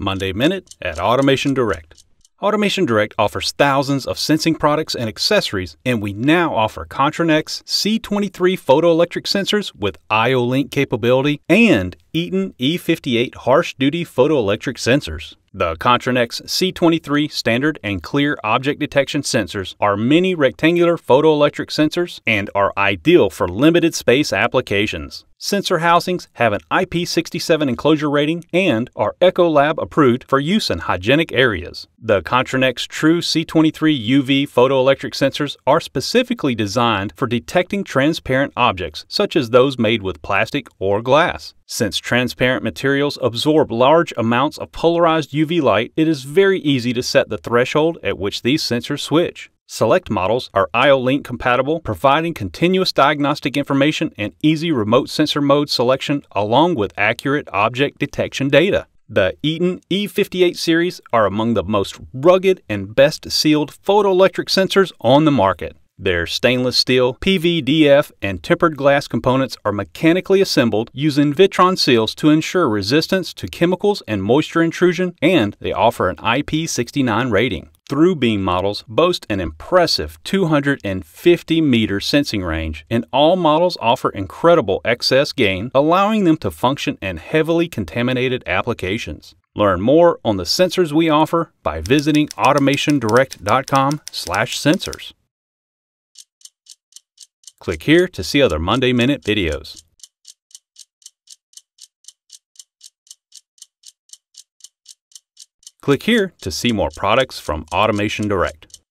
Monday Minute at Automation Direct. Automation Direct offers thousands of sensing products and accessories, and we now offer Contrinex C23 photoelectric sensors with IO-Link capability and Eaton E58 harsh duty photoelectric sensors. The Contrinex C23 standard and clear object detection sensors are mini rectangular photoelectric sensors and are ideal for limited space applications. Sensor housings have an IP67 enclosure rating and are Ecolab approved for use in hygienic areas. The Contrinex TRU C23 UV photoelectric sensors are specifically designed for detecting transparent objects, such as those made with plastic or glass. Since transparent materials absorb large amounts of polarized UV light, it is very easy to set the threshold at which these sensors switch. Select models are IO-Link compatible, providing continuous diagnostic information and easy remote sensor mode selection along with accurate object detection data. The Eaton E58 series are among the most rugged and best sealed photoelectric sensors on the market. Their stainless steel, PVDF, and tempered glass components are mechanically assembled using Vitron seals to ensure resistance to chemicals and moisture intrusion, and they offer an IP69 rating. Through beam models boast an impressive 250 meter sensing range, and all models offer incredible excess gain, allowing them to function in heavily contaminated applications. Learn more on the sensors we offer by visiting automationdirect.com/sensors. Click here to see other Monday Minute videos. Click here to see more products from Automation Direct.